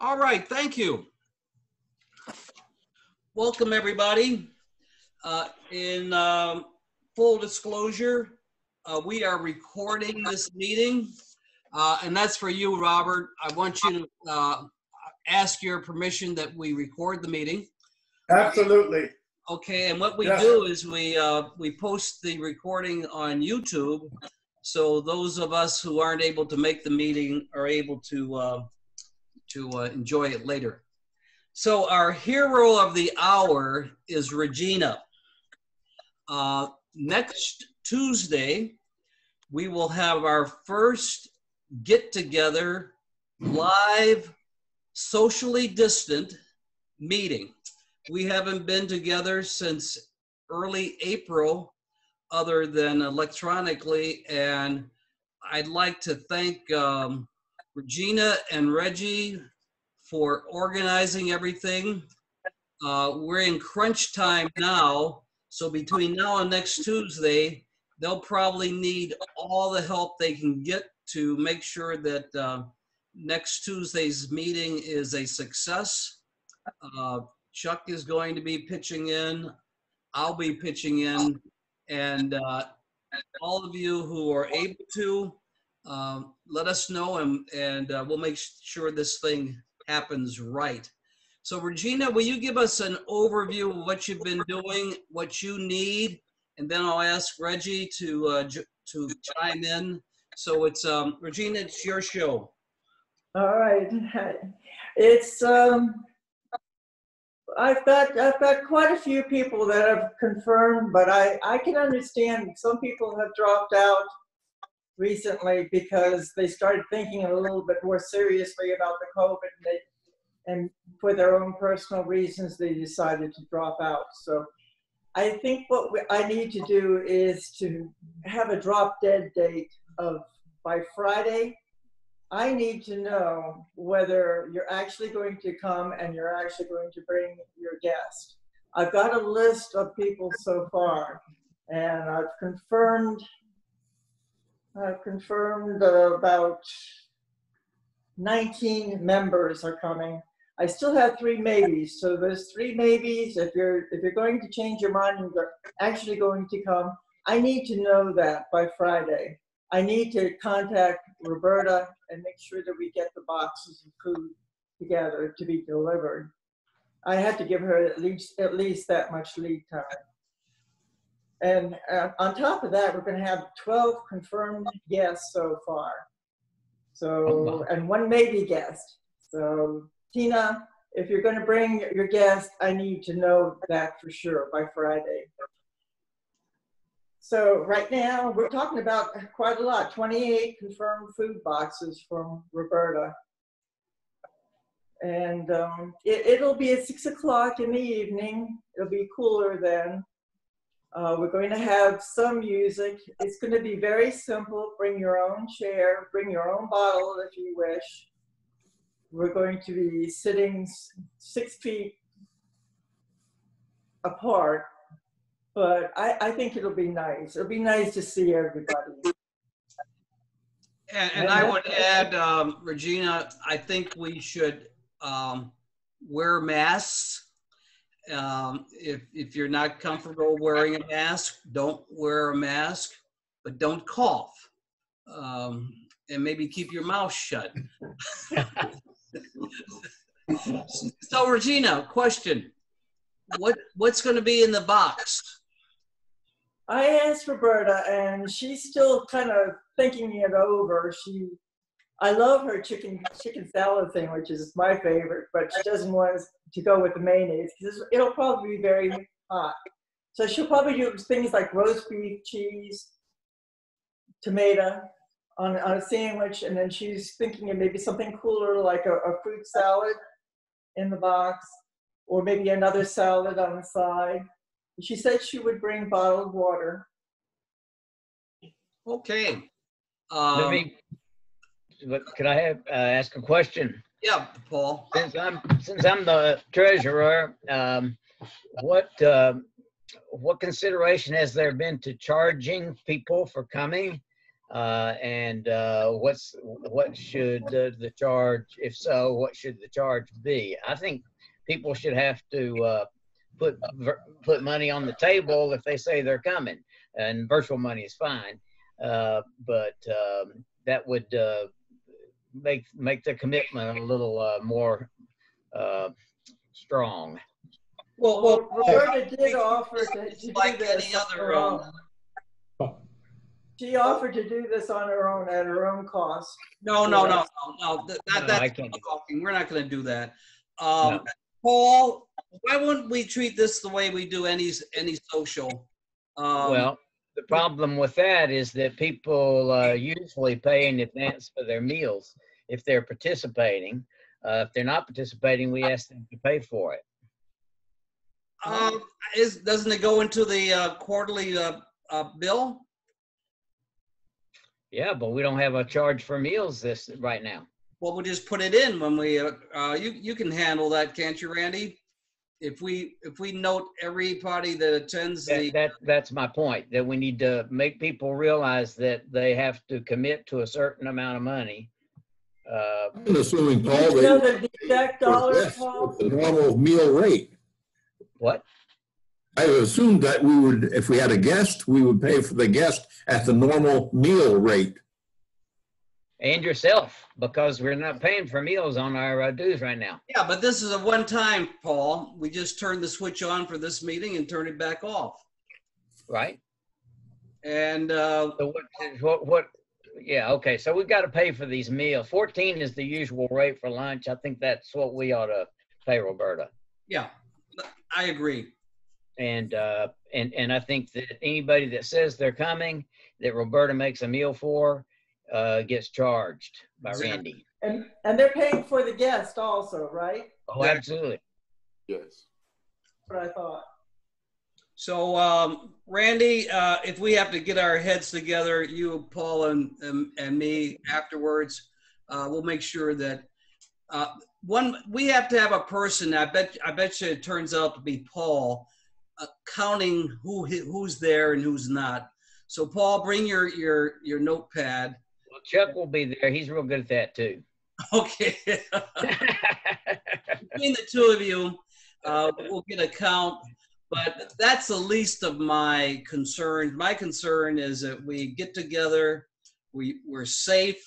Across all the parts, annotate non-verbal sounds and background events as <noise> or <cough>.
All right, thank you. Welcome, everybody. Uh, in um, full disclosure, uh, we are recording this meeting, uh, and that's for you, Robert. I want you to uh, ask your permission that we record the meeting. Absolutely. Okay, and what we Yes. do is we uh, we post the recording on YouTube, so those of us who aren't able to make the meeting are able to uh, to uh, enjoy it later. So our hero of the hour is Regina. Uh, next Tuesday, we will have our first get together, live, socially distant meeting. We haven't been together since early April, other than electronically. And I'd like to thank um, Regina and Reggie for organizing everything. Uh, we're in crunch time now, so between now and next Tuesday, they'll probably need all the help they can get to make sure that uh, next Tuesday's meeting is a success. Uh, Chuck is going to be pitching in. I'll be pitching in. And uh, all of you who are able to, um, let us know and, and uh, we'll make sure this thing happens right. So Regina, will you give us an overview of what you've been doing, what you need? And then I'll ask Reggie to, uh, to chime in. So it's, um, Regina, it's your show. All right. It's, um, I've got, I've got quite a few people that have confirmed, but I, I can understand some people have dropped out recently because they started thinking a little bit more seriously about the COVID and they, and for their own personal reasons, they decided to drop out. So I think what we- I need to do is to have a drop dead date of by Friday, I need to know whether you're actually going to come and you're actually going to bring your guest. I've got a list of people so far, and I've confirmed. I've confirmed uh, about 19 members are coming. I still have three maybes, so there's three maybes. If you're if you're going to change your mind and you're actually going to come, I need to know that by Friday. I need to contact Roberta and make sure that we get the boxes of food together to be delivered. I had to give her at least, at least that much lead time. And uh, on top of that, we're gonna have 12 confirmed guests so far. Oh, So, and one maybe guest. So Tina, if you're gonna bring your guest, I need to know that for sure by Friday. So right now, we're talking about quite a lot, 28 confirmed food boxes from Roberta. And um, it, it'll be at six o'clock in the evening. It'll be cooler then. Uh, we're going to have some music. It's going to be very simple. Bring your own chair, bring your own bottle if you wish. We're going to be sitting six feet apart but I, I think it'll be nice. It'll be nice to see everybody. And, and I would add, um, Regina, I think we should, um, wear masks. Um, if, if you're not comfortable wearing a mask, don't wear a mask, but don't cough. Um, and maybe keep your mouth shut. <laughs> So Regina, question. What, what's gonna be in the box? I asked Roberta, and she's still kind of thinking it over. She, I love her chicken chicken salad thing, which is my favorite, but she doesn't want us to go with the mayonnaise because it'll probably be very hot. So she'll probably do things like roast beef, cheese, tomato on, on a sandwich, and then she's thinking of maybe something cooler like a, a fruit salad in the box, or maybe another salad on the side. She said she would bring bottled water. Okay. Let Um, me, but could I have, uh, ask a question? yeah, Paul. Since I'm, since I'm the treasurer, um, what, um, what consideration has there been to charging people for coming? Uh, and, uh, what's, what should the, the charge, if so, what should the charge be? I think people should have to, uh, put, put money on the table if they say they're coming, and virtual money is fine. Uh, but, um, that would, uh, make, make the commitment a little, uh, more, uh, strong. Well, Well, well, Roberta did offer to to do this. any other, on her own. um, She offered to do this on her own, at her own cost. no, no, no, no, no, that, that- I that's can't talking. We're not gonna do that. Um, No. Paul, why wouldn't we treat this the way we do any, any social? Um, Well, the problem with that is that people uh, usually pay in advance for their meals if they're participating. Uh, if they're not participating, we ask them to pay for it. Um, is, doesn't it go into the uh, quarterly, uh, uh, bill? Yeah, but we don't have a charge for meals this right now. Well, we'll just put it in when we, uh, uh, you, you can handle that, can't you, Randy? If we, if we note every party that attends That, the, that that's my point. That we need to make people realize that they have to commit to a certain amount of money. Uh, I'm assuming, Do Paul, you know the exact dollars, Paul? The normal meal rate. what? I assumed that we would, if we had a guest, we would pay for the guest at the normal meal rate. And yourself, because we're not paying for meals on our uh, dues right now. yeah, but this is a one-time, Paul. We just turn the switch on for this meeting and turn it back off. Right? And, uh, So what, what, what, yeah, okay, so we've got to pay for these meals. Fourteen is the usual rate for lunch. I think that's what we ought to pay Roberta. yeah, I agree. And, uh, and, and I think that anybody that says they're coming, that Roberta makes a meal for, uh, gets charged by Exactly. Randy. And, and they're paying for the guest also, right? Oh, absolutely. Yes. What I thought. So, um, Randy, uh, if we have to get our heads together, you, Paul, and, and, and me afterwards, uh, we'll make sure that, uh, one, we have to have a person, I bet, I bet you it turns out to be Paul, uh, counting who, who's there and who's not. So Paul, bring your, your, your notepad. Chuck will be there. He's real good at that too. <laughs> Okay. Between the two of you, uh, we'll get a count. But that's the least of my concerns. My concern is that we get together, we, we're safe,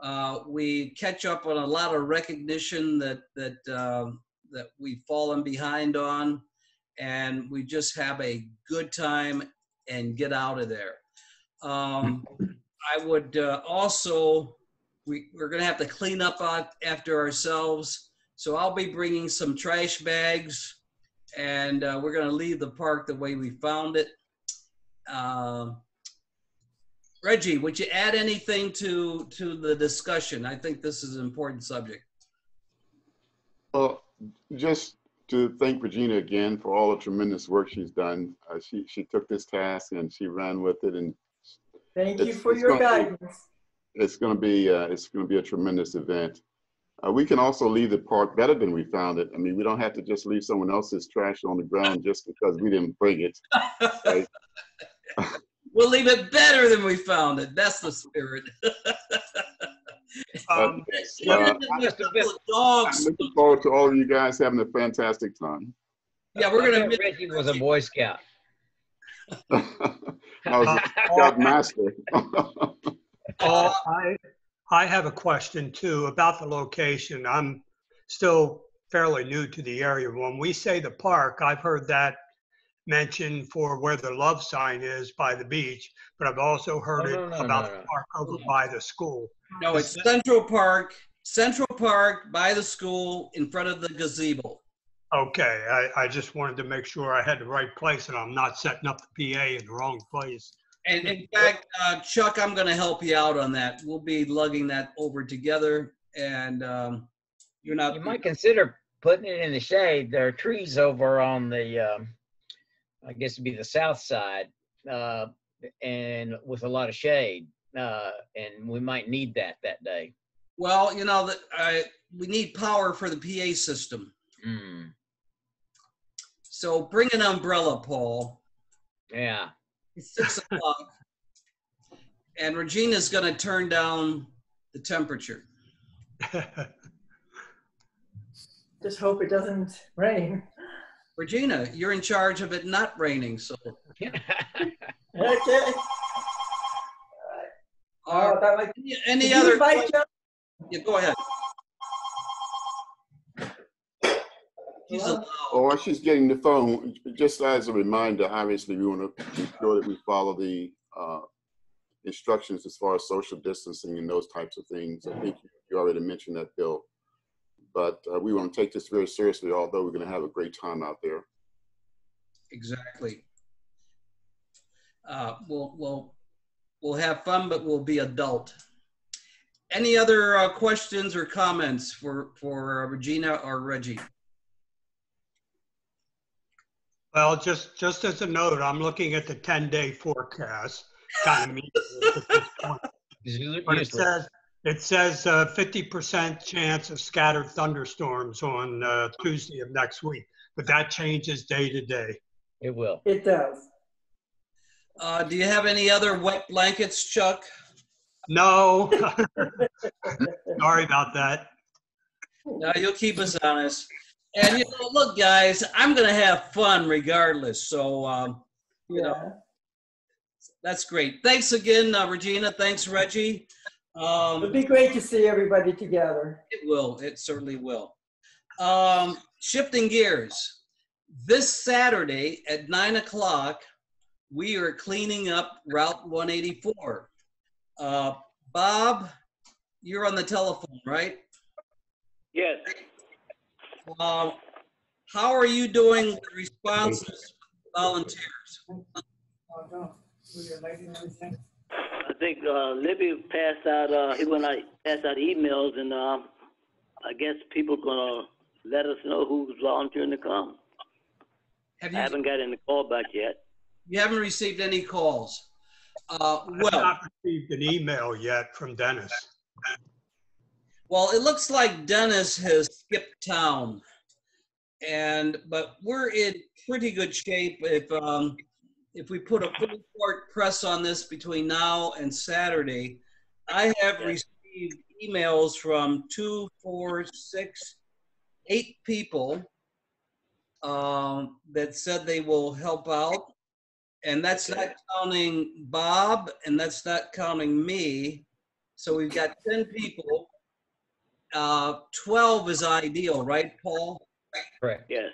uh, we catch up on a lot of recognition that, that, um, that we've fallen behind on, and we just have a good time and get out of there. Um, I would uh, also, we, we're gonna have to clean up after ourselves. So I'll be bringing some trash bags and uh, we're gonna leave the park the way we found it. Um, Reggie, would you add anything to, to the discussion? I think this is an important subject. Well, just to thank Regina again for all the tremendous work she's done. Uh, she she took this task and she ran with it, and Thank you for your gonna- guidance. it's going to be uh, it's going to be a tremendous event. Uh, we can also leave the park better than we found it. I mean, we don't have to just leave someone else's trash on the ground just because we didn't bring it. Right. <laughs> <laughs> We'll leave it better than we found it. That's the spirit. Um, Yeah, uh, a I'm looking forward to all of you guys having a fantastic time. Yeah, we're gonna. thought Reggie was a Boy Scout. I was a scout master. <laughs> Paul, I, I have a question too about the location. I'm still fairly new to the area. When we say the park, I've heard that mentioned for where the love sign is by the beach, but I've also heard Oh, it no, no, about no, the park over by the school. No, it's Central Park, Central Park by the school in front of the gazebo. Okay, I, I just wanted to make sure I had the right place and I'm not setting up the PA in the wrong place. And in fact, uh, Chuck, I'm gonna help you out on that. We'll be lugging that over together and, um, you're not. You might consider putting it in the shade. There are trees over on the, um, I guess it'd be the south side, uh, and with a lot of shade. Uh, and we might need that that day. Well, you know, that, I, we need power for the PA system. Mm, So bring an umbrella, Paul. yeah. It's six <laughs> o'clock. And Regina's going to turn down the temperature. <laughs> Just hope it doesn't rain. Regina, you're in charge of it not raining, so. <laughs> Okay. Uh, Uh, that might- any- Any other? Yeah, go ahead. Or she's getting the phone, just as a reminder, obviously, we want to be sure that we follow the uh, instructions as far as social distancing and those types of things. I think you already mentioned that, Bill. But uh, we want to take this very seriously, although we're going to have a great time out there. Exactly. Uh, we'll, we'll, we'll have fun, but we'll be adult. Any other uh, questions or comments for, for Regina or Reggie? Well, just, just as a note, I'm looking at the 10-day forecast. Kind of meaningless at this point. <laughs> But it says, it says uh, 50% chance of scattered thunderstorms on uh, Tuesday of next week, but that changes day to day. It will. It does. Uh, do you have any other wet blankets, Chuck? No. <laughs> Sorry about that. No, you'll keep us honest. And you know, look, guys, I'm gonna have fun regardless. So um, you know, that's great. Thanks again, uh, Regina. Thanks, Reggie. Um, It'd Um, be great to see everybody together. it will. It certainly will. Um, shifting gears. This Saturday at nine o'clock, we are cleaning up Route 184. Uh, Bob, you're on the telephone, right? Yes, Um, how are you doing with responses volunteers? I think uh, Libby passed out. Uh, he went out passed out emails, and uh, I guess people gonna let us know who's volunteering to come. Have I you, haven't got any call back yet. you haven't received any calls? Uh, I've not received an email yet from Dennis. Well, it looks like Dennis has skipped town. And, but we're in pretty good shape if, um, if we put a full court press on this between now and Saturday. I have received emails from two, four, six, eight people um, that said they will help out. And that's not counting Bob, and that's not counting me. So we've got 10 people. Uh, 12 is ideal, right, Paul? Correct. Yes.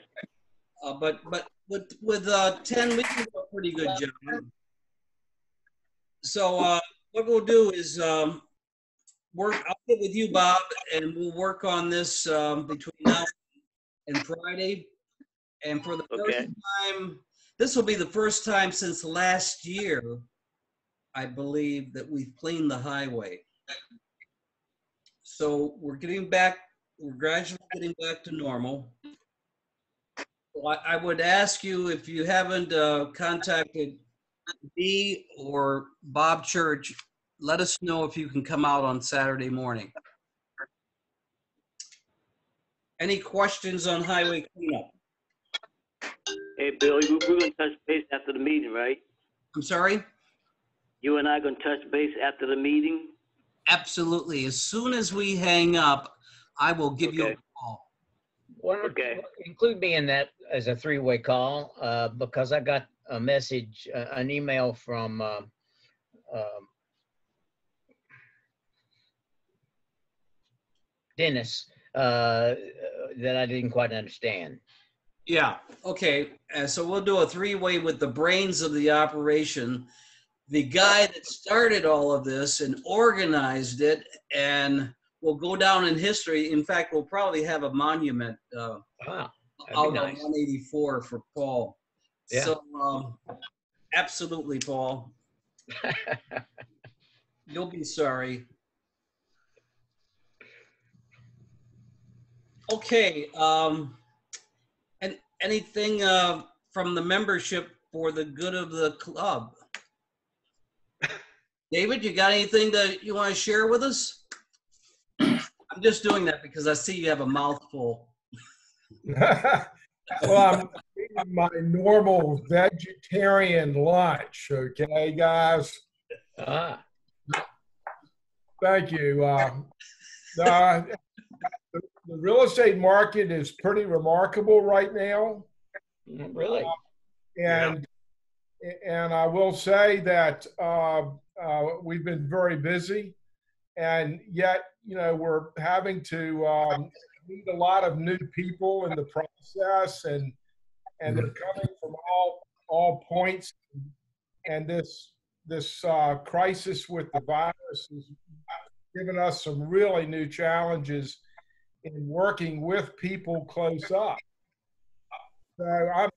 Uh, but but with with uh, 10, we can do a pretty good job. So uh, what we'll do is um, work. I'll get with you, Bob, and we'll work on this um, between now and Friday. And for the first time, this will be the first time since last year, I believe, that we've cleaned the highway. So we're getting back. We're gradually getting back to normal. Well, I I would ask you if you haven't uh, contacted me or Bob Church, let us know if you can come out on Saturday morning. Any questions on highway cleanup? Hey, Billy, we- we're gonna touch base after the meeting, right? I'm sorry? You and I gonna touch base after the meeting? Absolutely. As soon as we hang up, I will give you a Okay. call. Why Okay. include me in that as a three-way call, uh, because I got a message, uh, an email from, um, um, Dennis, uh, that I didn't quite understand. Yeah, okay. Uh, so we'll do a three-way with the brains of the operation. The guy that started all of this and organized it and will go down in history. In fact, we'll probably have a monument uh, Wow, that'd be on 184 for Paul. Yeah. So, um, absolutely, Paul. <laughs> You'll be sorry. Okay, um, and anything, uh, from the membership for the good of the club? David, you got anything that you want to share with us? I'm just doing that because I see you have a mouthful. <laughs> well, I'm eating my normal vegetarian lunch, okay, guys? Ah, Thank you. Uh, The the real estate market is pretty remarkable right now. Really? And, and I will say that uh, uh, we've been very busy. And yet, you know, we're having to um, meet a lot of new people in the process and, and they're coming from all, all points. And this, this uh, crisis with the virus has given us some really new challenges in working with people close up. So I'm,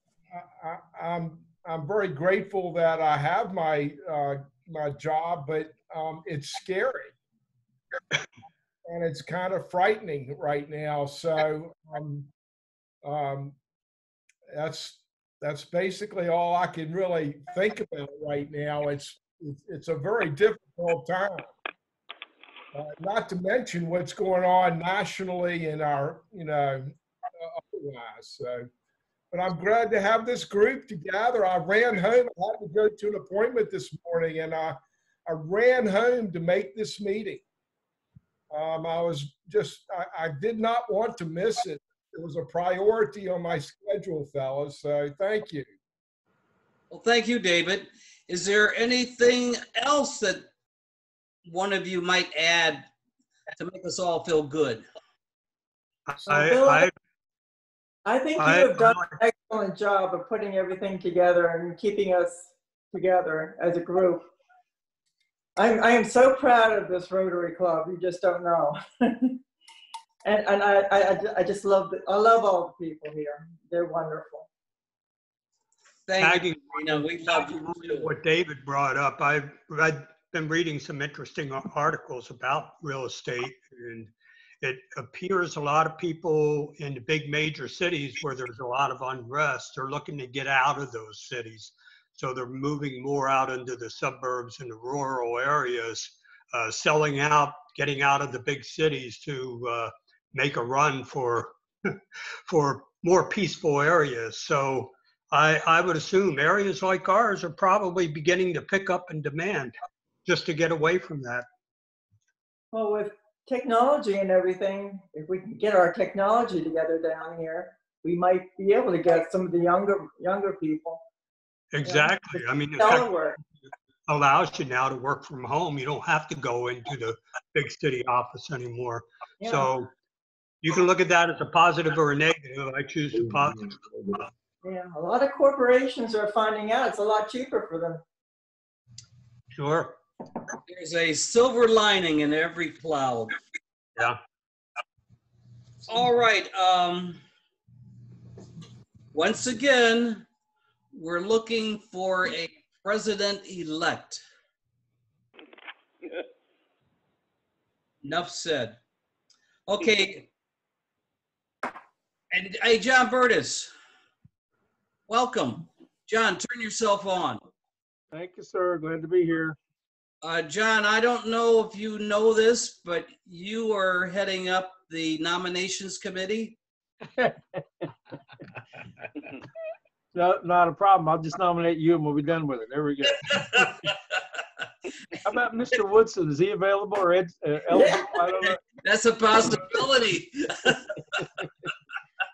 I, I'm, I'm very grateful that I have my, uh, my job, but um, it's scary. <laughs> And it's kind of frightening right now. So um, um, that's, that's basically all I can really think about right now. It's, it's, it's a very difficult time. Uh, not to mention what's going on nationally in our, you know, uh, otherwise. So, but I'm glad to have this group together. I ran home. I had to go to an appointment this morning, and I, I ran home to make this meeting. Um, I was just, I, I did not want to miss it. It was a priority on my schedule, fellas. So thank you. Well, thank you, David. Is there anything else that one of you might add to make us all feel good? I, Bill, I, I think you I- have done an excellent job of putting everything together and keeping us together as a group. I'm, I am so proud of this Rotary Club. You just don't know. <laughs> and and I, I, I just love, the, I love all the people here. They're wonderful. Thank you, tagging Rena. We love you on what David brought up, I've, I've been reading some interesting articles about real estate and it appears a lot of people in the big major cities where there's a lot of unrest, are looking to get out of those cities. So they're moving more out into the suburbs and the rural areas, uh, selling out, getting out of the big cities to uh, make a run for <laughs> for more peaceful areas. So I, I would assume areas like ours are probably beginning to pick up in demand just to get away from that. Well, with technology and everything, if we can get our technology together down here, we might be able to get some of the younger, younger people. Exactly. I mean, in fact, Telework. allows you now to work from home. You don't have to go into the big city office anymore. Yeah. So you can look at that as a positive or a negative. I choose the positive. Yeah, a lot of corporations are finding out it's a lot cheaper for them. Sure. There's a silver lining in every cloud. Yeah. All right, um, once again, we're looking for a president-elect. Enough said. Okay. And, hey, John Burtis, welcome. John, turn yourself on. Thank you, sir. Glad to be here. Uh, John, I don't know if you know this, but you are heading up the nominations committee. <laughs> No, not a problem. I'll just nominate you and we'll be done with it. There we go. <laughs> How about Mr. Woodson? Is he available or Ed, uh, eligible? I don't know. That's a possibility. <laughs>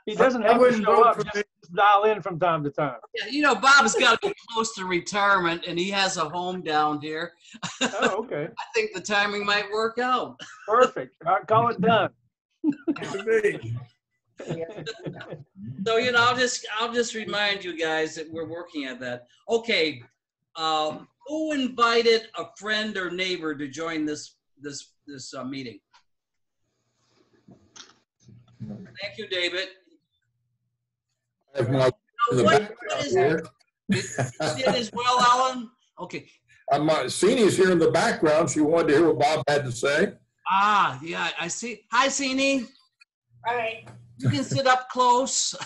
He doesn't I have to wouldn't show up, just dial in from time to time. Yeah, You know, Bob's got to be close to retirement and he has a home down here. Oh, okay. <laughs> I think the timing might work out. Perfect. All right, call it done. <laughs> So, you know, I'll just, I'll just remind you guys that we're working at that. Okay. Um, who invited a friend or neighbor to join this, this, this uh, meeting? Thank you, David. I have my- in the What- background what is here. You did as well, Alan? Okay. <laughs> Uh, my- Seni's here in the background. She wanted to hear what Bob had to say. Ah, yeah, I see. Hi, Sini. Hi. You can sit up close. <laughs>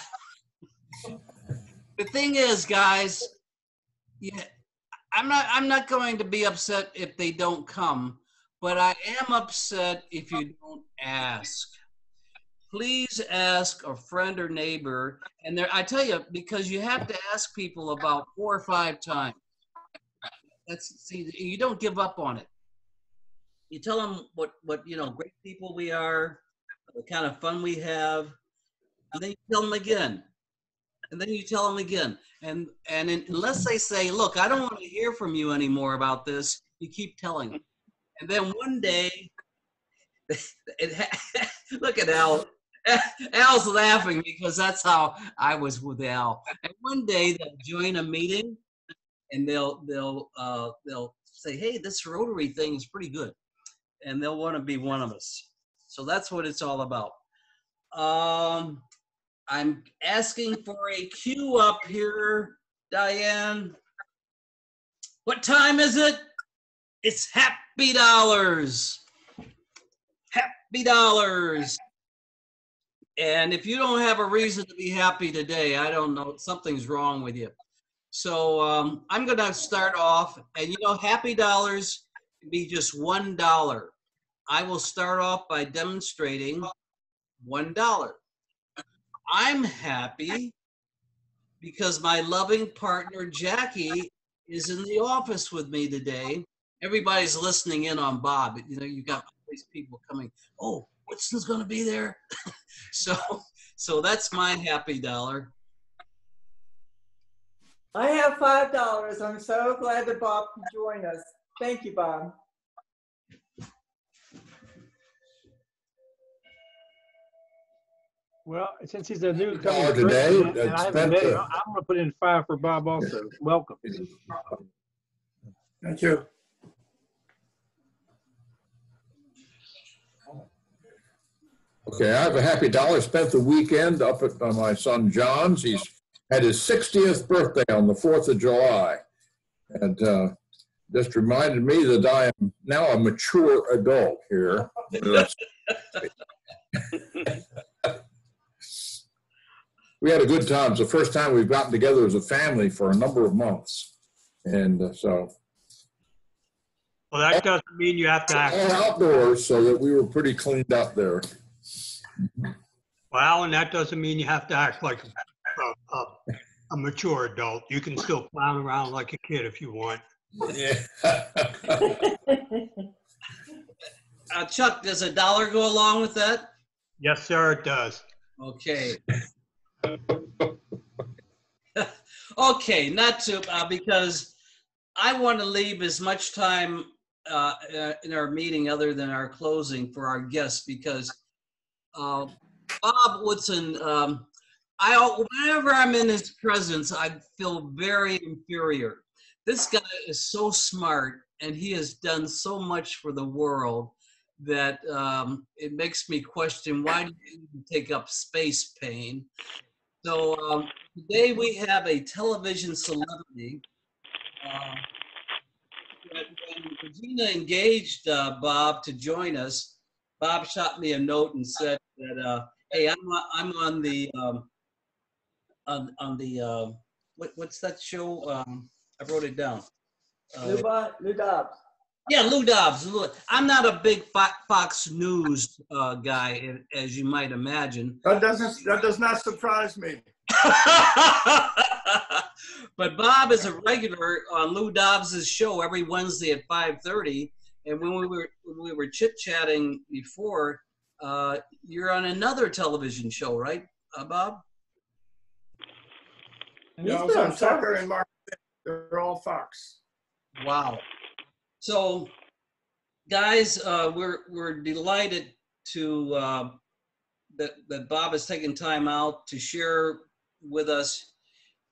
The thing is, guys, yeah, I'm not, I'm not going to be upset if they don't come, but I am upset if you don't ask. Please ask a friend or neighbor, and there, I tell you, because you have to ask people about four or five times. That's, see, you don't give up on it. you tell them what what you know great people we are, the kind of fun we have, and then you tell them again, and then you tell them again, and and in, unless they say, look, I don't want to hear from you anymore about this, you keep telling them, and then one day, <laughs> it <laughs> look at Al. <laughs> Al's laughing because that's how I was with Al. And one day they'll join a meeting, and they'll they'll uh, they'll say, "Hey, this Rotary thing is pretty good," and they'll want to be one of us. So that's what it's all about. Um, I'm asking for a cue up here, Diane. What time is it? It's Happy Dollars. Happy Dollars. And if you don't have a reason to be happy today, I don't know, something's wrong with you. So um, I'm going to start off, and you know, Happy Dollars can be just one dollar. I will start off by demonstrating one dollar. I'm happy because my loving partner Jackie is in the office with me today. Everybody's listening in on Bob. You know, you got all these people coming. Oh, Woodson's going to be there. <laughs> so, so that's my happy dollar. I have five dollars. I'm so glad that Bob could join us. Thank you, Bob. Well, since he's a new Dollar coming today, president, and I haven't met him. I'm gonna put in five for Bob also. Welcome. Thank you. Okay, I have a happy dollar. Spent the weekend up at uh, my son John's. He's had his 60th birthday on the 4th of July. And uh, just reminded me that I am now a mature adult here. <laughs> we had a good time. It's the first time we've gotten together as a family for a number of months. And uh, so Well, that doesn't mean you have to all act. outdoors so that we were pretty cleaned up there. Well, and that doesn't mean you have to act like a, a, a mature adult. You can still clown around like a kid if you want. Yeah. <laughs> Uh, Chuck, does a dollar go along with that? Yes, sir, it does. Okay. <laughs> okay, not to uh, because I want to leave as much time uh, uh, in our meeting other than our closing for our guests because uh, Bob Woodson. Um, I whenever I'm in his presence, I feel very inferior. This guy is so smart, and he has done so much for the world that um, it makes me question why do you take up space pain? So um, today we have a television celebrity. Uh, when Regina engaged uh, Bob to join us, Bob shot me a note and said that, uh, "Hey, I'm on- I'm on the um, on on the uh, what, what's that show? Um, I wrote it down. Uh, Lou Bob, Lou Dobbs. yeah, Lou Dobbs. Lou- I'm not a big Fox News uh, guy, as you might imagine. That doesn't, that does not surprise me. <laughs> but Bob is a regular on Lou Dobbs's show every Wednesday at 5:30. And when we were when we were chit chatting before, uh, you're on another television show, right, uh, Bob? And You he's know, on Tucker and Mark, they're all Fox. Wow. So, guys, uh, we're we're delighted to uh, that that Bob has taken time out to share with us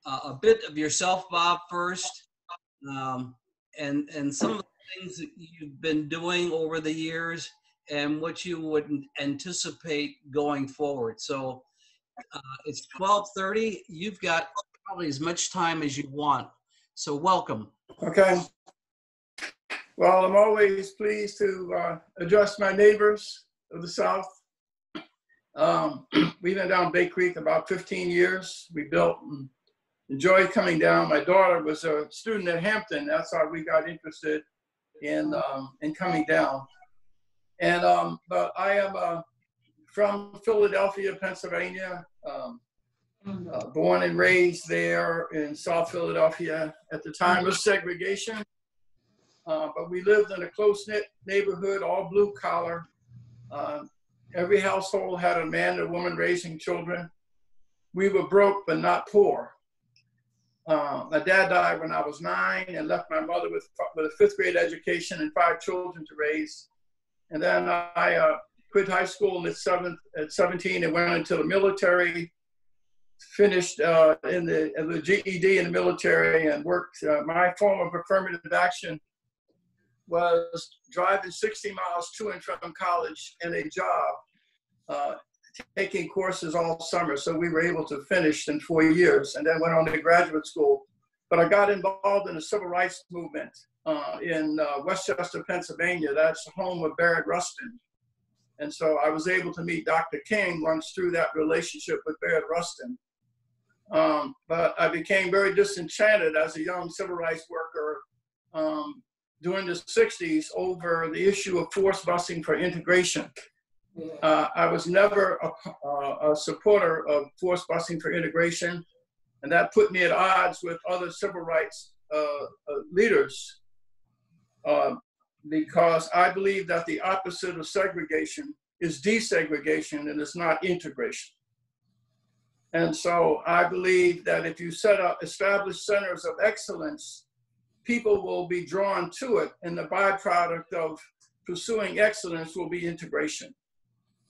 uh, a bit of yourself, Bob, first, um, and and some of the things that you've been doing over the years, and what you would anticipate going forward. So, uh, it's twelve thirty. You've got probably as much time as you want. So, welcome. Okay. Well, I'm always pleased to uh, address my neighbors of the South. Um, <clears throat> We've been down Bay Creek about 15 years. We built and enjoyed coming down. My daughter was a student at Hampton. That's how we got interested in, um, in coming down. And, um, but I am uh, from Philadelphia, Pennsylvania. Um, uh, born and raised there in South Philadelphia at the time of segregation. Uh, but we lived in a close knit neighborhood, all blue collar. Uh, every household had a man and a woman raising children. We were broke, but not poor. Uh, my dad died when I was nine and left my mother with, with a fifth grade education and five children to raise. And then I uh, quit high school at, at 17 and went into the military, finished uh, in, the, the GED in the military and worked. Uh, my form of affirmative action was driving 60 miles to and from college and a job, uh, taking courses all summer. So we were able to finish in four years and then went on to graduate school. But I got involved in the civil rights movement uh, in uh, West Chester, Pennsylvania. That's the home of Bayard Rustin. And so I was able to meet Dr. King once through that relationship with Bayard Rustin. Um, but I became very disenchanted as a young civil rights worker um, during the 60s over the issue of force busing for integration. Uh, I was never a, a, supporter of force busing for integration, and that put me at odds with other civil rights uh, uh, leaders uh, because I believe that the opposite of segregation is desegregation and it's not integration. And so I believe that if you set up established centers of excellence people will be drawn to it, and the byproduct of pursuing excellence will be integration.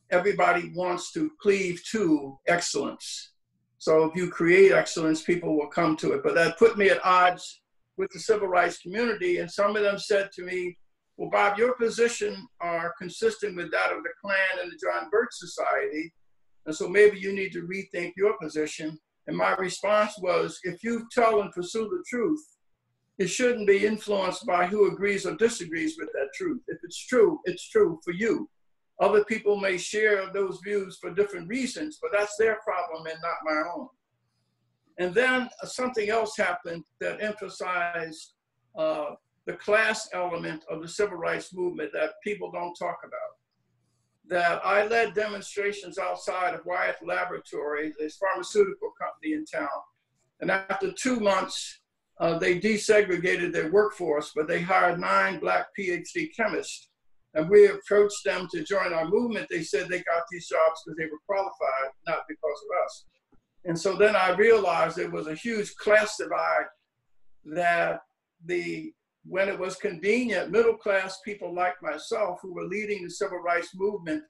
Everybody wants to cleave to excellence. So if you create excellence, people will come to it. But that put me at odds with the civil rights community, and some of them said to me, well, Bob, your position are consistent with that of the Klan and the John Birch Society, and so maybe you need to rethink your position. And my response was, if you tell and pursue the truth, it shouldn't be influenced by who agrees or disagrees with that truth. If it's true, it's true for you. Other people may share those views for different reasons, but that's their problem and not my own. And then something else happened that emphasized uh, the class element of the civil rights movement that people don't talk about. That I led demonstrations outside of Wyeth Laboratories, this pharmaceutical company in town. And after two months, uh, they desegregated their workforce, but they hired nine black PhD chemists. And we approached them to join our movement. They said they got these jobs because they were qualified, not because of us. And so then I realized there was a huge class divide that the when it was convenient, middle class people like myself who were leading the civil rights movement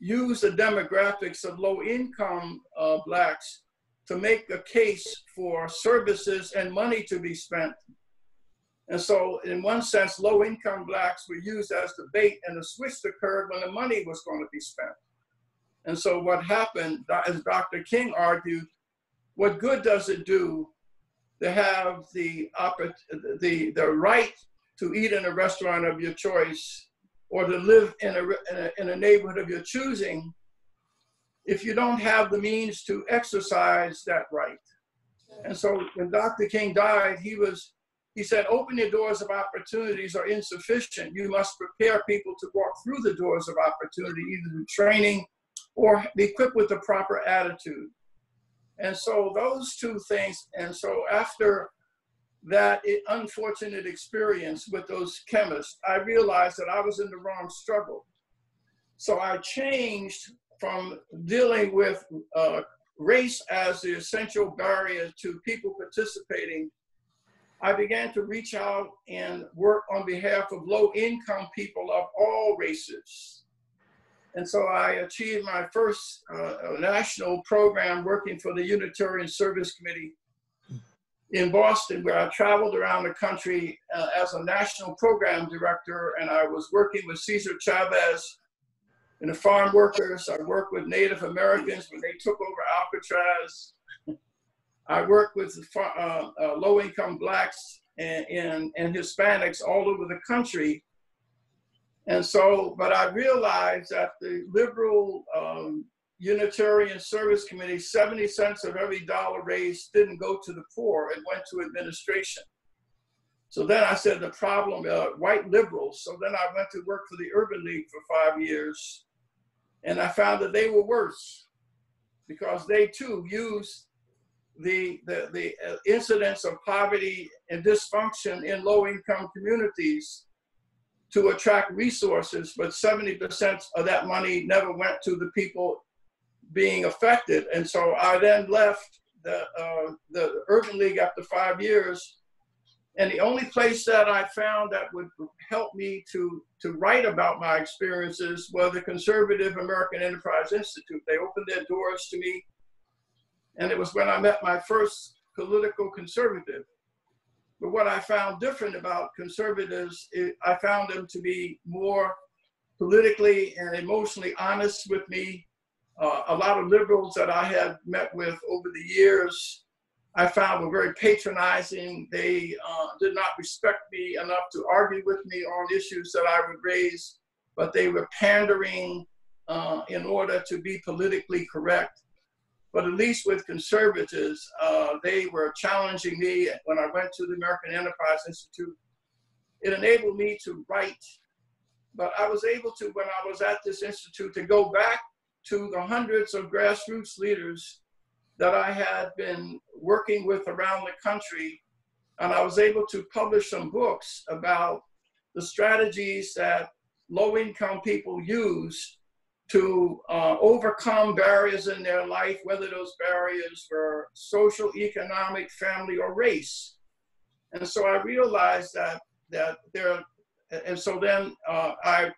used the demographics of low income uh, blacks to make a case for services and money to be spent. And so, in one sense, low income blacks were used as the bait, and the switch occurred when the money was going to be spent. And so, what happened, as Dr. King argued, what good does it do to have the, the, the right to eat in a restaurant of your choice or to live in a, in a, in a neighborhood of your choosing if you don't have the means to exercise that right. And so when Dr. King died, he was he said, open your doors of opportunities are insufficient. You must prepare people to walk through the doors of opportunity, either through training or be equipped with the proper attitude. And so those two things, and so after that unfortunate experience with those chemists, I realized that I was in the wrong struggle. So I changed from dealing with uh, race as the essential barrier to people participating, I began to reach out and work on behalf of low income people of all races. And so I achieved my first uh, national program working for the Unitarian Service Committee in Boston, where I traveled around the country uh, as a national program director, and I was working with Cesar Chavez and the farm workers. I worked with Native Americans when they took over Alcatraz. I worked with uh, uh, low-income blacks and, and, and Hispanics all over the country. And so, but I realized that the liberal um, Unitarian Service Committee, 70 cents of every dollar raised didn't go to the poor, it went to administration. So then I said the problem, uh, white liberals. So then I went to work for the Urban League for five years. And I found that they were worse because they too used the, the, the uh, incidence of poverty and dysfunction in low income communities to attract resources, but 70% of that money never went to the people being affected. And so I then left the, uh, the Urban League after five years. And the only place that I found that would help me to, to write about my experiences was the Conservative American Enterprise Institute. They opened their doors to me. And it was when I met my first political conservative. But what I found different about conservatives, it, I found them to be more politically and emotionally honest with me. Uh, a lot of liberals that I had met with over the years, I found were very patronizing. They uh, did not respect me enough to argue with me on issues that I would raise, but they were pandering uh, in order to be politically correct. But at least with conservatives, uh, they were challenging me when I went to the American Enterprise Institute. It enabled me to write, but I was able to, when I was at this institute, to go back to the hundreds of grassroots leaders that I had been working with around the country. And I was able to publish some books about the strategies that low income people use to uh, overcome barriers in their life, whether those barriers were social, economic, family, or race. And so I realized that that there, and so then uh, I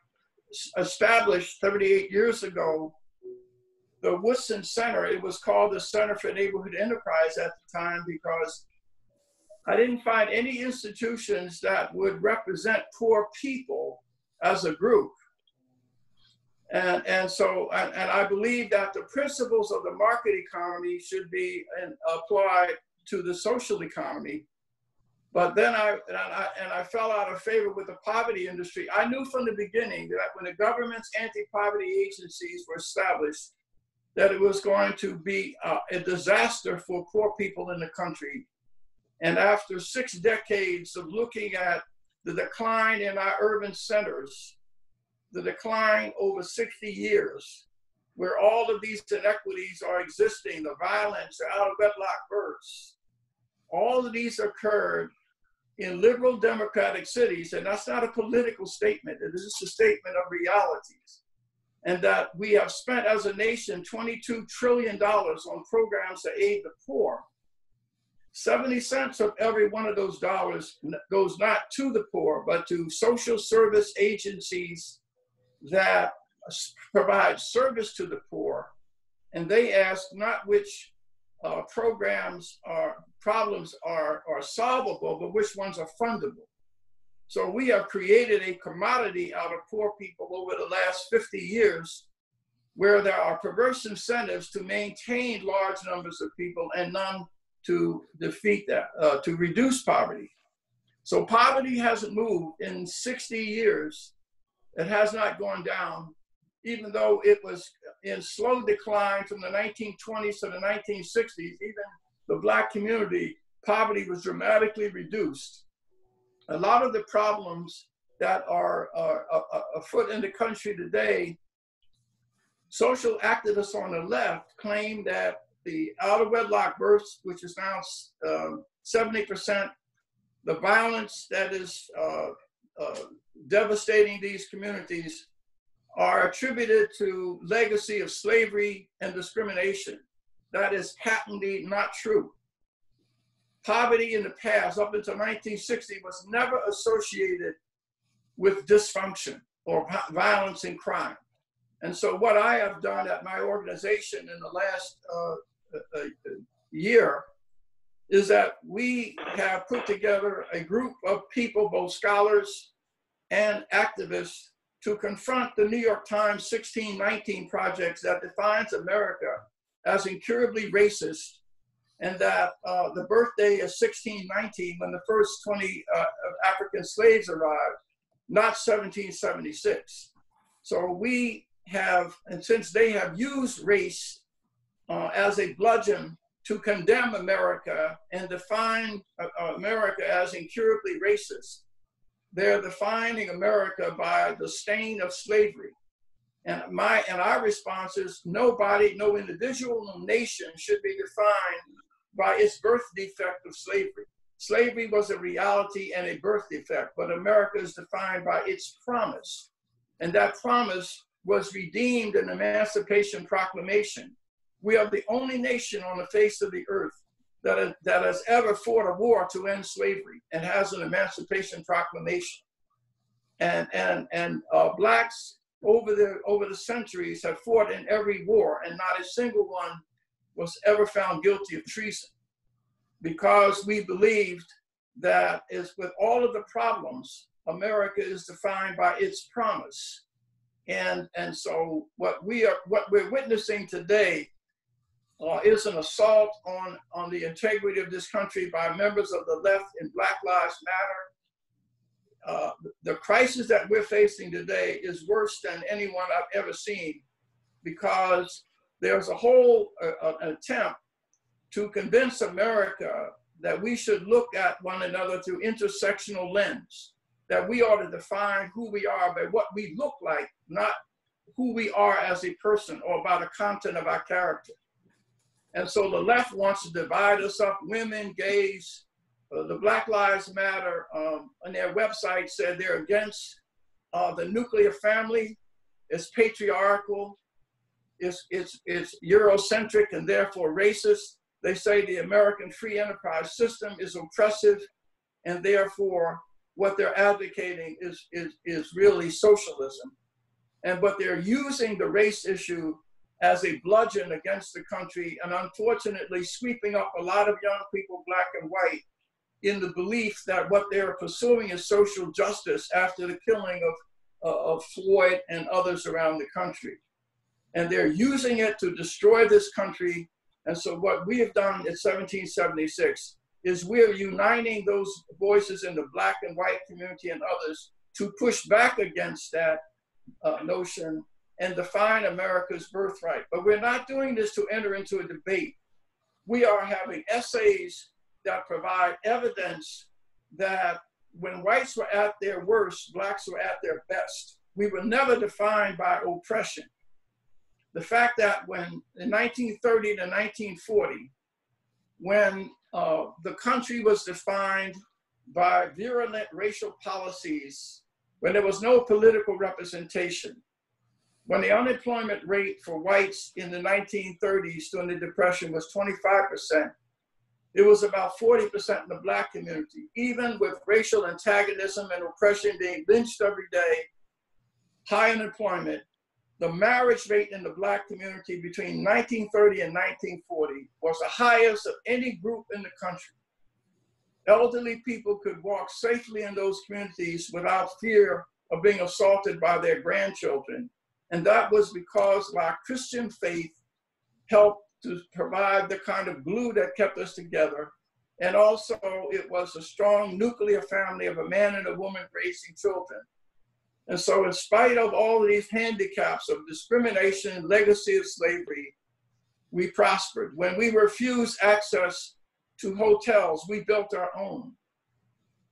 established 38 years ago the Woodson Center. It was called the Center for Neighborhood Enterprise at the time because I didn't find any institutions that would represent poor people as a group. And, and so, and, and I believe that the principles of the market economy should be applied to the social economy. But then I and, I, and I fell out of favor with the poverty industry. I knew from the beginning that when the government's anti-poverty agencies were established, that it was going to be uh, a disaster for poor people in the country. And after six decades of looking at the decline in our urban centers, the decline over 60 years, where all of these inequities are existing, the violence, the out of wedlock births, all of these occurred in liberal democratic cities. And that's not a political statement, it is just a statement of realities. And that we have spent as a nation $22 trillion on programs to aid the poor. 70 cents of every one of those dollars goes not to the poor, but to social service agencies that provide service to the poor, and they ask not which uh, programs or problems are, are solvable, but which ones are fundable. So we have created a commodity out of poor people over the last 50 years where there are perverse incentives to maintain large numbers of people and none to defeat that, uh, to reduce poverty. So poverty hasn't moved in 60 years it has not gone down, even though it was in slow decline from the 1920s to the 1960s. Even the black community, poverty was dramatically reduced. A lot of the problems that are uh, afoot in the country today, social activists on the left claim that the out of wedlock births, which is now um, 70%, the violence that is uh, uh, devastating these communities are attributed to legacy of slavery and discrimination. That is patently not true. Poverty in the past, up until 1960, was never associated with dysfunction or violence and crime. And so, what I have done at my organization in the last uh, year is that we have put together a group of people, both scholars and activists, to confront the New York Times 1619 projects that defines America as incurably racist, and that uh, the birthday is 1619 when the first 20 uh, African slaves arrived, not 1776. So we have, and since they have used race uh, as a bludgeon to condemn America and define uh, uh, America as incurably racist. They're defining America by the stain of slavery. And my and our response is nobody, no individual, no nation should be defined by its birth defect of slavery. Slavery was a reality and a birth defect, but America is defined by its promise. And that promise was redeemed in the Emancipation Proclamation. We are the only nation on the face of the earth that, that has ever fought a war to end slavery and has an Emancipation Proclamation. And, and, and uh, blacks over the, over the centuries have fought in every war, and not a single one was ever found guilty of treason because we believed that is with all of the problems, America is defined by its promise. And, and so what we are what we're witnessing today uh, is an assault on, on the integrity of this country by members of the left in Black Lives Matter. Uh, the crisis that we're facing today is worse than anyone I've ever seen because there's a whole uh, attempt to convince America that we should look at one another through intersectional lens, that we ought to define who we are by what we look like, not who we are as a person or by the content of our character. And so the left wants to divide us up, women, gays, uh, the Black Lives Matter um, on their website said they're against uh, the nuclear family. It's patriarchal, it's, it's, it's Eurocentric and therefore racist. They say the American free enterprise system is oppressive and therefore what they're advocating is, is, is really socialism. And but they're using the race issue as a bludgeon against the country and unfortunately sweeping up a lot of young people, black and white, in the belief that what they're pursuing is social justice after the killing of, uh, of Floyd and others around the country. And they're using it to destroy this country and so what we have done in 1776 is we're uniting those voices in the black and white community and others to push back against that uh, notion and define America's birthright. But we're not doing this to enter into a debate. We are having essays that provide evidence that when whites were at their worst, blacks were at their best. We were never defined by oppression the fact that when in 1930 to 1940, when uh, the country was defined by virulent racial policies, when there was no political representation, when the unemployment rate for whites in the 1930s during the Depression was 25%, it was about 40% in the black community. Even with racial antagonism and oppression being lynched every day, high unemployment, the marriage rate in the black community between 1930 and 1940 was the highest of any group in the country. Elderly people could walk safely in those communities without fear of being assaulted by their grandchildren. And that was because our Christian faith helped to provide the kind of glue that kept us together. And also, it was a strong nuclear family of a man and a woman raising children. And so, in spite of all these handicaps of discrimination, legacy of slavery, we prospered. When we refused access to hotels, we built our own.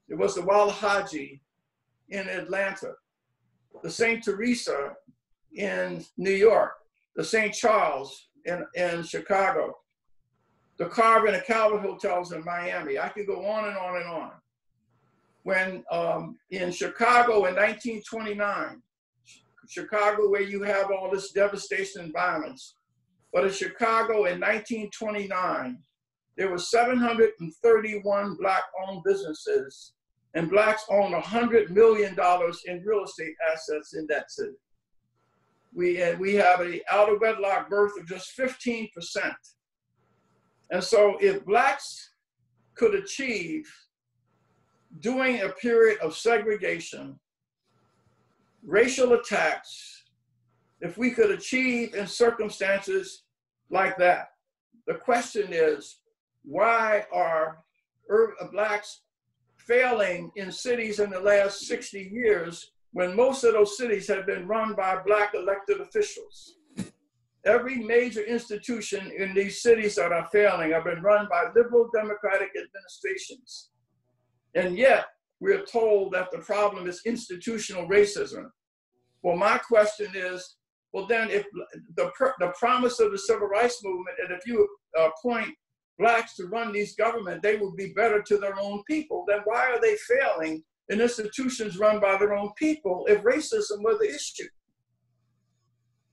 It was the Walahaje in Atlanta, the St. Theresa in New York, the St. Charles in, in Chicago, the Carver and the Calvert hotels in Miami. I could go on and on and on when um, in Chicago in 1929, Chicago where you have all this devastation and violence, but in Chicago in 1929, there were 731 black-owned businesses, and blacks own $100 million in real estate assets in that city. We, we have a out of wedlock birth of just 15%. And so if blacks could achieve during a period of segregation, racial attacks, if we could achieve in circumstances like that. The question is, why are blacks failing in cities in the last 60 years when most of those cities have been run by black elected officials? Every major institution in these cities that are failing have been run by liberal democratic administrations. And yet, we're told that the problem is institutional racism. Well, my question is, well, then if the, the promise of the civil rights movement, and if you uh, appoint blacks to run these government, they would be better to their own people. Then why are they failing in institutions run by their own people if racism were the issue?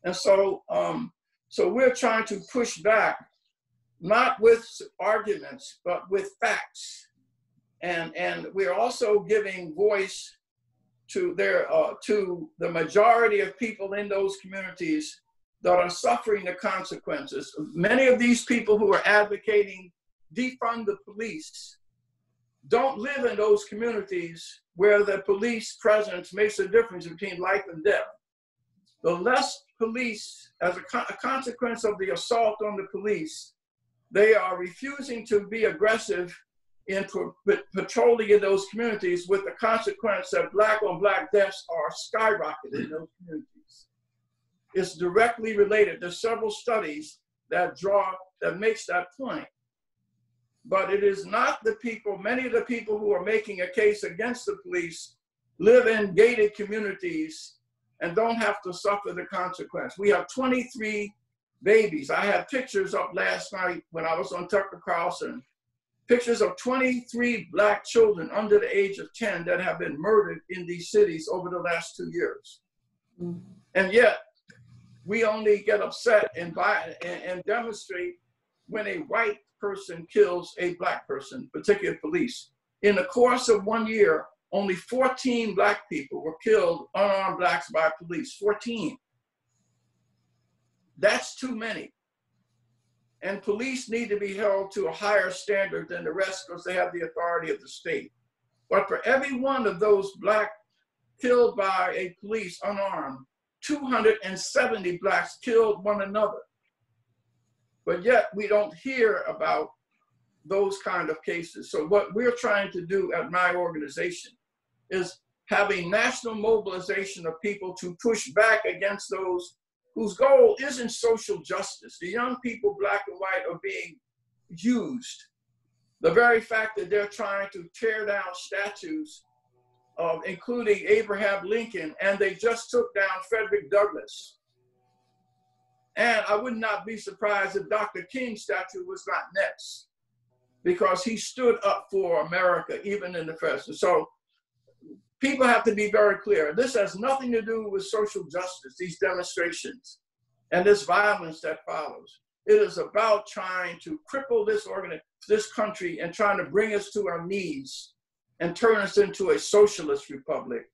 And so, um, so we're trying to push back, not with arguments, but with facts. And, and we're also giving voice to their uh, to the majority of people in those communities that are suffering the consequences. Many of these people who are advocating defund the police don't live in those communities where the police presence makes a difference between life and death. The less police, as a, co- a consequence of the assault on the police, they are refusing to be aggressive in patrolling in those communities with the consequence that black on black deaths are skyrocketing in those communities. It's directly related. There's several studies that draw, that makes that point. But it is not the people, many of the people who are making a case against the police live in gated communities and don't have to suffer the consequence. We have 23 babies. I had pictures up last night when I was on Tucker Carlson pictures of 23 black children under the age of 10 that have been murdered in these cities over the last two years. Mm. And yet, we only get upset and, buy, and, and demonstrate when a white person kills a black person, particularly police. In the course of one year, only 14 black people were killed, unarmed blacks by police. 14. That's too many and police need to be held to a higher standard than the rest because they have the authority of the state. But for every one of those black killed by a police unarmed, 270 blacks killed one another. But yet we don't hear about those kind of cases. So what we're trying to do at my organization is have a national mobilization of people to push back against those whose goal isn't social justice. The young people, black and white, are being used. The very fact that they're trying to tear down statues of including Abraham Lincoln, and they just took down Frederick Douglass. And I would not be surprised if Dr. King's statue was not next, because he stood up for America even in the first. So people have to be very clear. This has nothing to do with social justice, these demonstrations and this violence that follows. It is about trying to cripple this organ, this country, and trying to bring us to our knees and turn us into a socialist republic.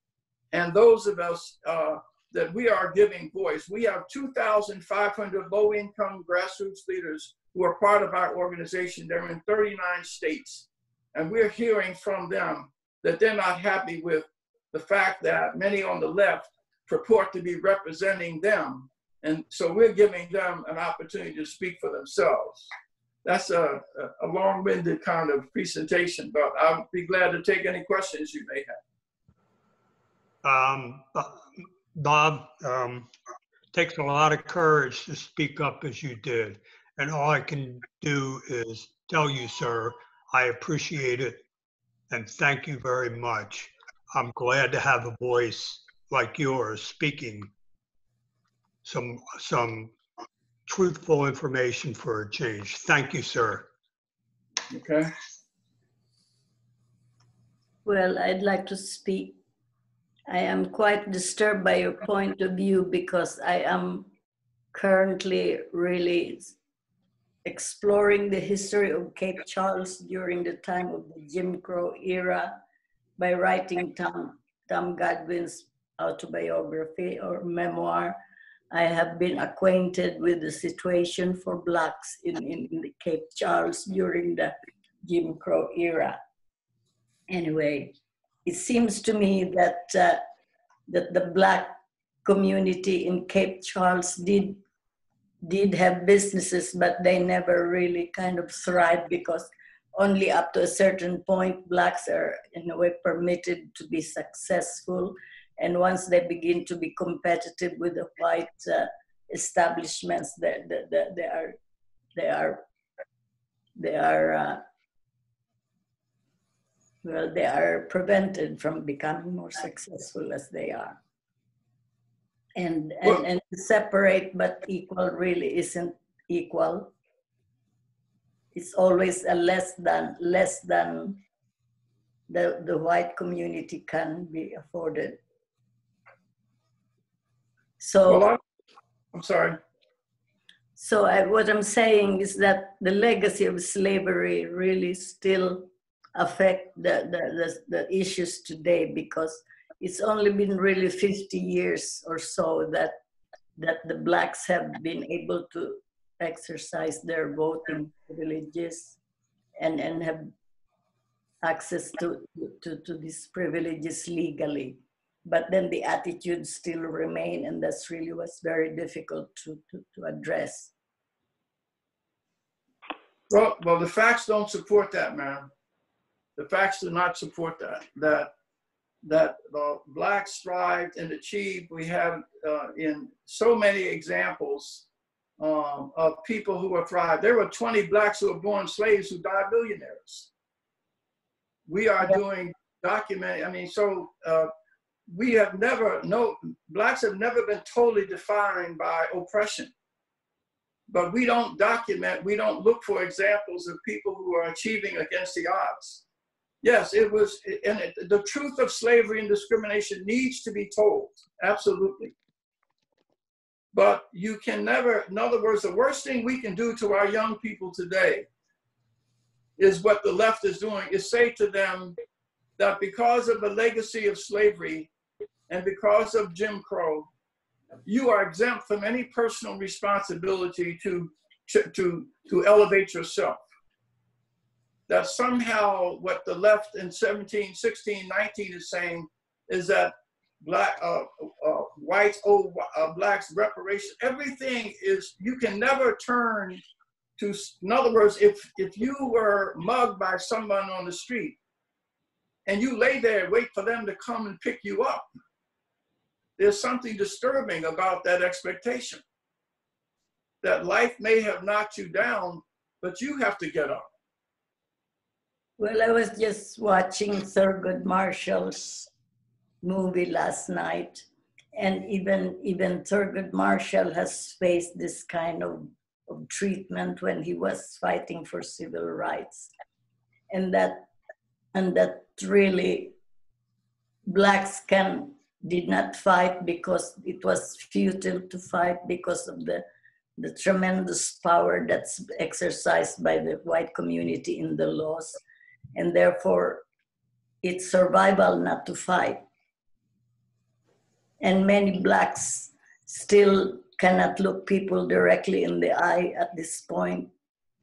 And those of us uh, that we are giving voice, we have 2,500 low-income grassroots leaders who are part of our organization. They're in 39 states, and we're hearing from them that they're not happy with the fact that many on the left purport to be representing them. And so we're giving them an opportunity to speak for themselves. That's a, a long-winded kind of presentation, but I'll be glad to take any questions you may have. Um, Bob, um, takes a lot of courage to speak up as you did. And all I can do is tell you, sir, I appreciate it and thank you very much. I'm glad to have a voice like yours speaking some some truthful information for a change. Thank you, sir. Okay. Well, I'd like to speak. I am quite disturbed by your point of view because I am currently really exploring the history of Cape Charles during the time of the Jim Crow era by writing Tom, Tom Godwin's autobiography or memoir. I have been acquainted with the situation for Blacks in, in, in the Cape Charles during the Jim Crow era. Anyway, it seems to me that, uh, that the Black community in Cape Charles did did have businesses, but they never really kind of thrived because only up to a certain point blacks are in a way permitted to be successful. And once they begin to be competitive with the white uh, establishments, they, they, they, are they are they are uh, well they are prevented from becoming more successful as they are and and, and separate but equal really isn't equal it's always a less than less than the the white community can be afforded. So Well, I'm, I'm sorry. so I, what I'm saying is that the legacy of slavery really still affect the, the, the, the issues today because it's only been really 50 years or so that that the blacks have been able to exercise their voting privileges and, and have access to, to, to these privileges legally. But then the attitudes still remain, and that's really what's very difficult to, to, to address. Well, well, the facts don't support that, ma'am. The facts do not support that. That that the blacks thrived and achieved. We have uh, in so many examples um, of people who have thrived. There were 20 blacks who were born slaves who died millionaires. We are doing document. I mean, so uh, we have never no blacks have never been totally defined by oppression but we don't document, we don't look for examples of people who are achieving against the odds. Yes, it was, and it, the truth of slavery and discrimination needs to be told, absolutely. But you can never, in other words, the worst thing we can do to our young people today is what the left is doing, is say to them that because of the legacy of slavery and because of Jim Crow, you are exempt from any personal responsibility to, to, to elevate yourself. That somehow what the left in 17, 16, 19 is saying is that black, uh, uh, whites owe uh, blacks reparations. Everything is, you can never turn to, in other words, if, if you were mugged by someone on the street and you lay there and wait for them to come and pick you up, there's something disturbing about that expectation. That life may have knocked you down, but you have to get up. Well, I was just watching Thurgood Marshall's movie last night, and even even Thurgood Marshall has faced this kind of, of treatment when he was fighting for civil rights, and that and that really blacks can did not fight because it was futile to fight because of the the tremendous power that's exercised by the white community in the laws and therefore it's survival not to fight and many blacks still cannot look people directly in the eye at this point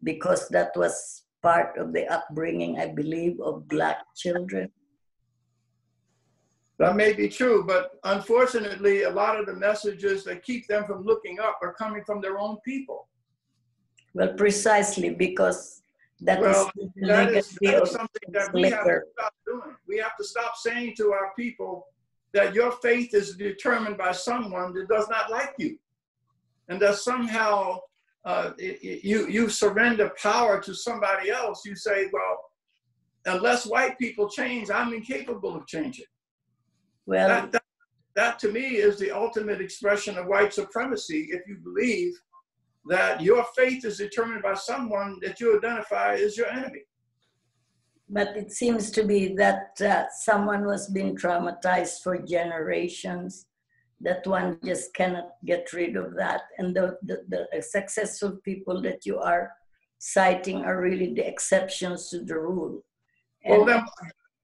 because that was part of the upbringing i believe of black children that may be true, but unfortunately, a lot of the messages that keep them from looking up are coming from their own people. Well, precisely because that well, is that is, that is something that we have to stop doing. We have to stop saying to our people that your faith is determined by someone that does not like you, and that somehow uh, it- it- you you surrender power to somebody else. You say, well, unless white people change, I'm incapable of changing. Well, that, that, that to me is the ultimate expression of white supremacy if you believe that your faith is determined by someone that you identify as your enemy. but it seems to be that uh, someone was being traumatized for generations, that one just cannot get rid of that. And the, the, the successful people that you are citing are really the exceptions to the rule. Well, then,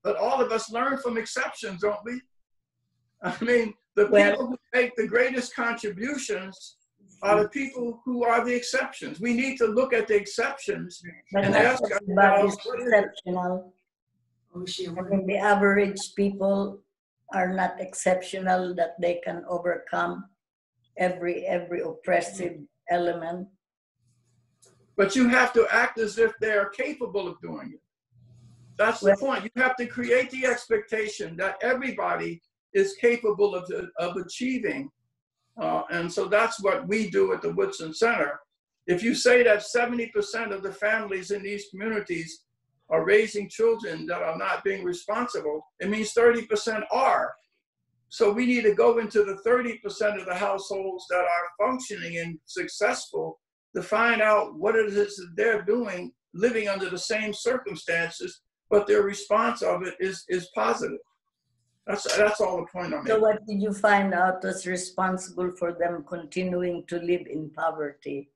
but all of us learn from exceptions, don't we? I mean, the Well- people who make the greatest contributions are the people who are the exceptions. We need to look at the exceptions But and not ask everybody is ourselves, what is exceptional. Oh, I mean, the average people are not exceptional that they can overcome every every oppressive element. but you have to act as if they are capable of doing it. That's the Well- point. You have to create the expectation that everybody is capable of, of achieving. Uh, and so that's what we do at the Woodson Center. If you say that 70% of the families in these communities are raising children that are not being responsible, it means 30% are. So we need to go into the 30% of the households that are functioning and successful to find out what it is that they're doing living under the same circumstances, but their response of it is, is positive. That's, that's all the point I'm So what did you find out was responsible for them continuing to live in poverty?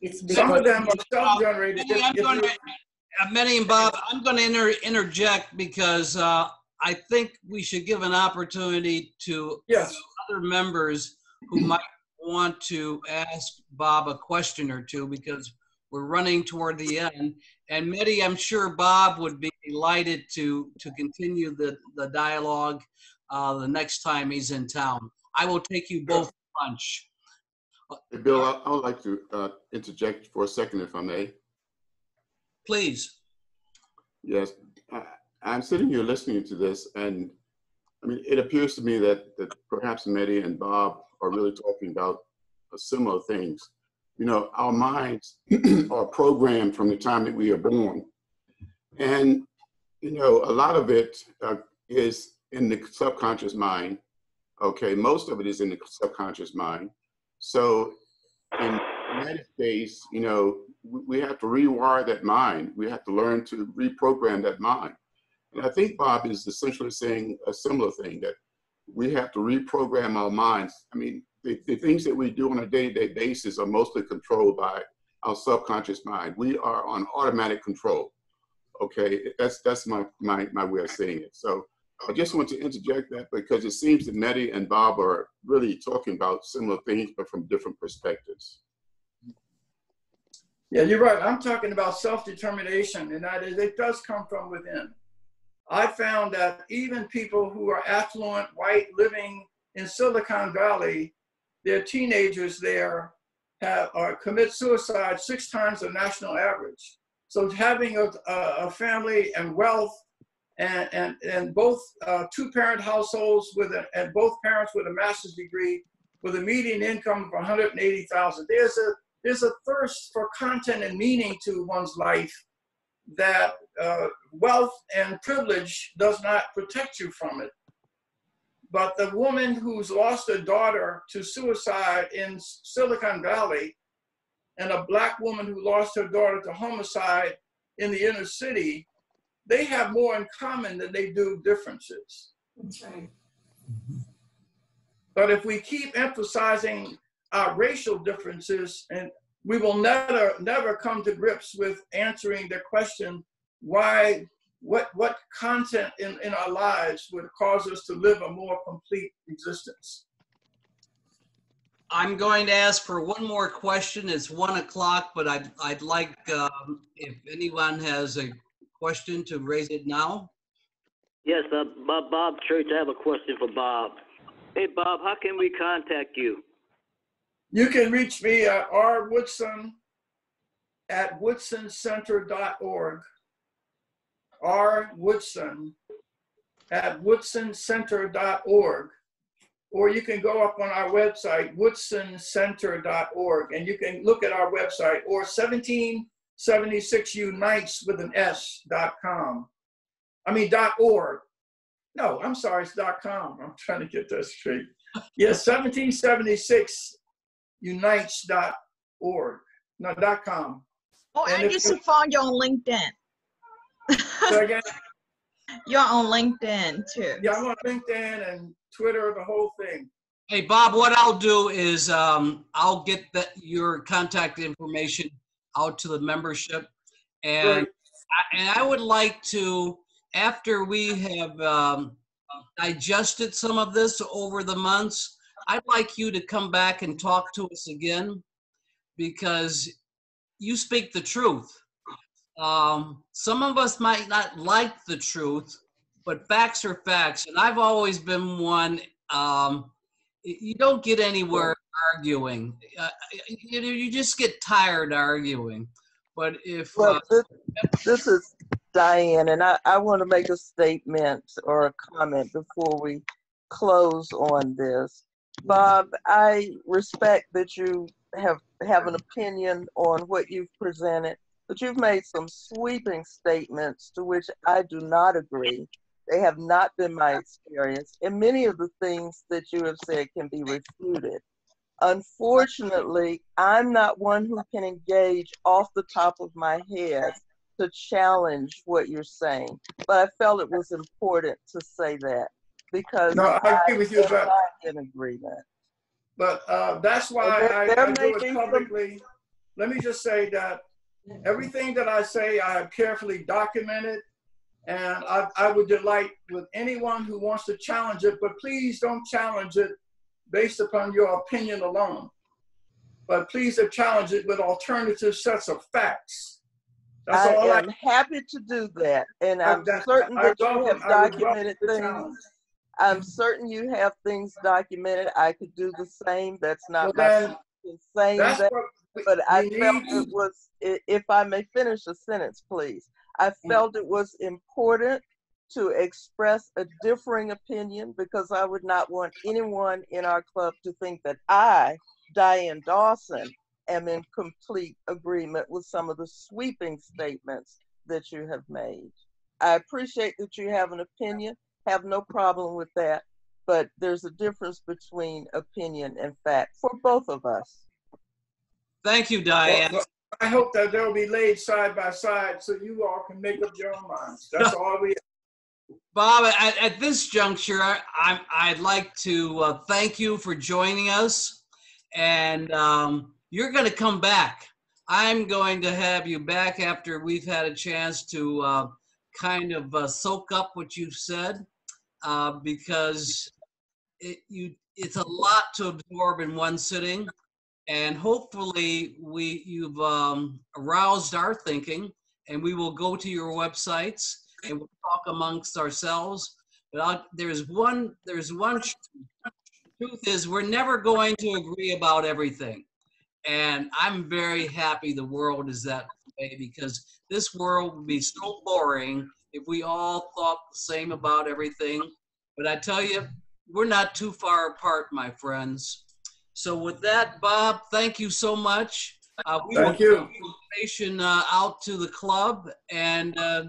It's Some of them are self-generated. Many, I'm If- if going to, uh, Many and Bob, I'm going to inter, interject because uh, I think we should give an opportunity to Yes, other members who <clears throat> might want to ask Bob a question or two because we're running toward the end. And Mitty, I'm sure Bob would be delighted to, to continue the, the dialogue uh, the next time he's in town. I will take you both to lunch. Hey, Bill, I I would like to uh, interject for a second, if I may. Please. Yes, I- I'm sitting here listening to this, and I mean, it appears to me that, that perhaps Mehdi and Bob are really talking about similar things. You know, our minds <clears throat> are programmed from the time that we are born. And, you know, a lot of it uh, is in the subconscious mind. Okay, most of it is in the subconscious mind. So in that case, you know, we have to rewire that mind. We have to learn to reprogram that mind. And I think Bob is essentially saying a similar thing that we have to reprogram our minds. I mean, the, the things that we do on a day-to-day basis are mostly controlled by our subconscious mind. We are on automatic control. Okay, that's that's my my my way of saying it. So I just want to interject that because it seems that Mehdi and Bob are really talking about similar things, but from different perspectives. yeah, you're right. I'm talking about self-determination, and that is, it does come from within. I found that even people who are affluent, white, living in Silicon Valley, their teenagers there have or commit suicide six times the national average. So having a, a, family and wealth and, and, and both uh, two parent households with a, and both parents with a master's degree with a median income of 180,000. There's a there's a thirst for content and meaning to one's life that uh, wealth and privilege does not protect you from it. But the woman who's lost a daughter to suicide in Silicon Valley and a black woman who lost her daughter to homicide in the inner city, they have more in common than they do differences. That's right. Mm-hmm. But if we keep emphasizing our racial differences, and we will never, never come to grips with answering the question, why, what, what content in, in our lives would cause us to live a more complete existence? I'm going to ask for one more question. It's one o'clock, but I'd, I'd like, um, if anyone has a question to raise it now. Yes, uh, Bob, Bob Church, I have a question for Bob. Hey, Bob, how can we contact you? You can reach me at R. Woodson at woodsoncenter.org. R. Woodson at woodsoncenter.org. Or you can go up on our website, woodsoncenter.org, and you can look at our website, or 1776 unites with an S dot com. I mean, dot org. No, I'm sorry, it's dot com. I'm trying to get that straight. Yes, 1776 unites.org, no, dot com. Oh, And just you- found you on LinkedIn. So again, <laughs> You're on LinkedIn too. yeah, I'm on LinkedIn and Twitter, the whole thing. Hey, Bob, what I'll do is, um, I'll get that, your contact information out to the membership. And, Great. I- and I would like to, after we have, um, digested some of this over the months, I'd like you to come back and talk to us again because you speak the truth. Um, some of us might not like the truth, but facts are facts. And I've always been one, um, you don't get anywhere arguing. Uh, you, know, you just get tired arguing. But if, Well, uh, this, this is Diane, and I, I want to make a statement or a comment before we close on this. Bob, I respect that you have, have an opinion on what you've presented, but you've made some sweeping statements to which I do not agree. They have not been my experience, and many of the things that you have said can be refuted. Unfortunately, I'm not one who can engage off the top of my head to challenge what you're saying, but I felt it was important to say that because No, I agree with you, not in agreement. But uh, that's why There- I, there I do it some- publicly. Let me just say that everything that I say, I have carefully documented. And I, I would delight with anyone who wants to challenge it, but please don't challenge it based upon your opinion alone. But please challenge it with alternative sets of facts. That's I all I, am happy to do that, and I'm That's- certain that you have I documented things. challenge. I'm certain you have things documented. I could do the same. That's not my Well, then, saying That's that. what But I felt it was, if I may finish a sentence, please. I felt it was important to express a differing opinion because I would not want anyone in our club to think that I, Diane Dawson, am in complete agreement with some of the sweeping statements that you have made. I appreciate that you have an opinion, have no problem with that, but there's a difference between opinion and fact for both of us. Thank you, Diane. well, I hope that they'll be laid side by side so you all can make up your own minds. That's all we. Bob, at, at this juncture, I, I'd like to uh, thank you for joining us. And um, you're going to come back. I'm going to have you back after we've had a chance to uh, kind of uh, soak up what you've said uh, because it, you, it's a lot to absorb in one sitting. And hopefully, we you've um, aroused our thinking, and we will go to your websites and we'll talk amongst ourselves. But I'll, there's one, there's one truth is we're never going to agree about everything. And I'm very happy the world is that way because this world would be so boring if we all thought the same about everything. But I tell you, we're not too far apart, my friends. So with that, Bob, thank you so much. Uh, we will Thank you. Information uh, out to the club and uh,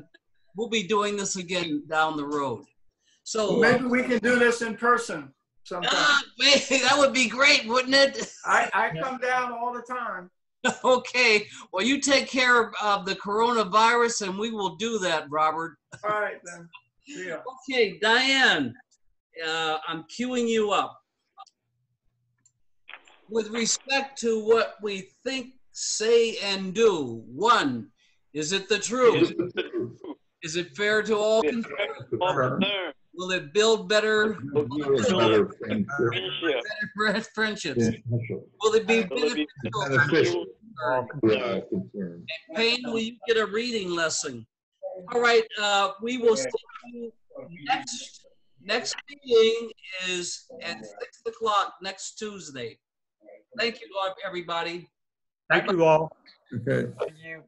we'll be doing this again down the road. So Maybe we can do this in person sometime. Ah, <laughs> man, that would be great, wouldn't it? <laughs> I, I come down all the time. okay. Well, you take care of, the coronavirus, and we will do that, Robert. All right then. See ya. <laughs> Okay, Diane, uh, I'm queuing you up. With respect to what we think, say, and do, one, is it the truth? Is it fair to all concerned? Will it build better, better fri- friendships? Will it be beneficial? And Payne, will you get a reading lesson? All right, uh, we will see you next, next meeting is at six o'clock next Tuesday. Thank you, everybody. Thank you all. Okay. You.